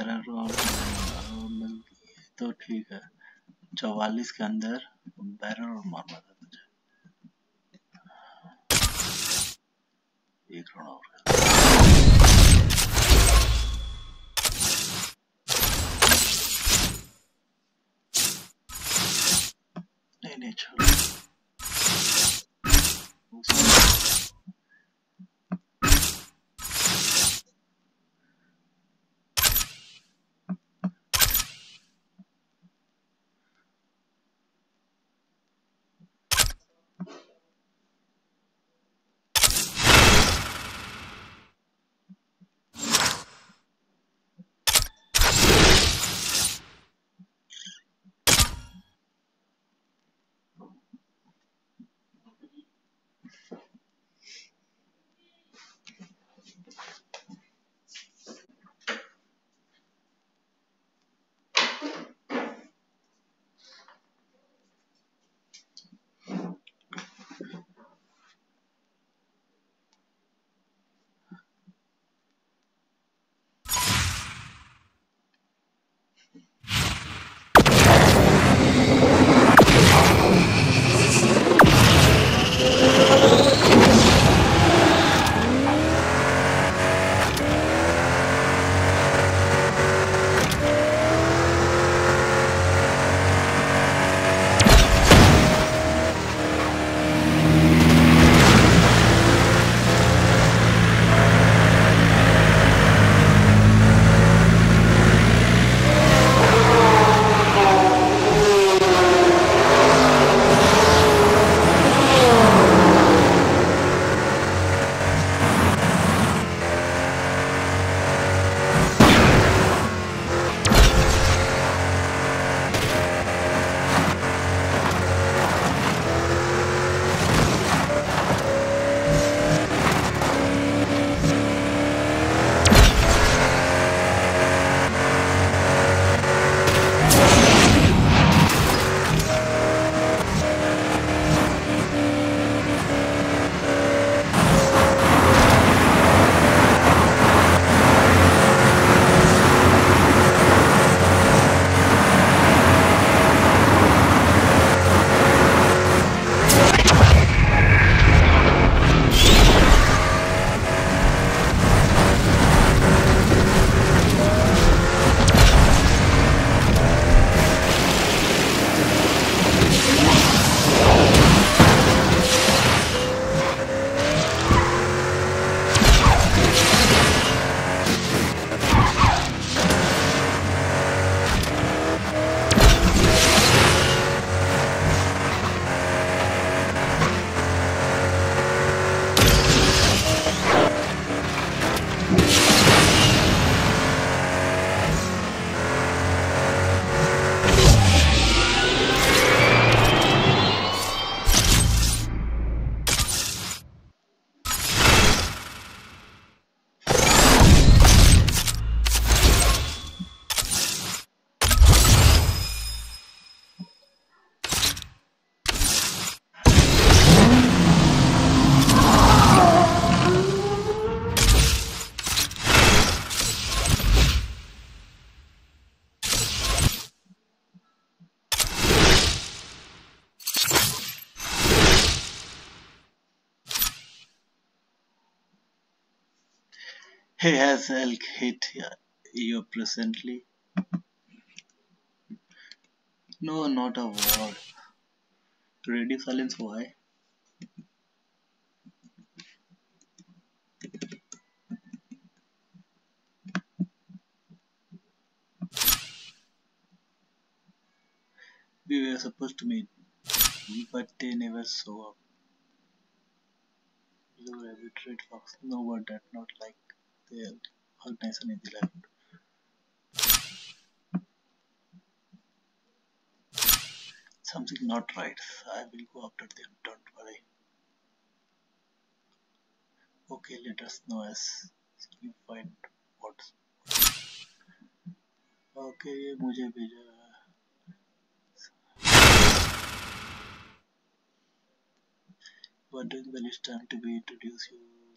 Bearer और मिलती है। तो ठीक है, चौवालीस के अंदर बैरर और मारना था मुझे एक राउंड और नहीं नहीं, छोड़। Hey, has elk hit you presently? No, not a word. Radio silence, why? We were supposed to meet, but they never show up. Blue rabbit, red fox, no word that not like the organization in the left. Something not right. I will go after them, don't worry. Okay, let us know as you find what's okay ये मुझे भेजा What doing well it's time to be introduce you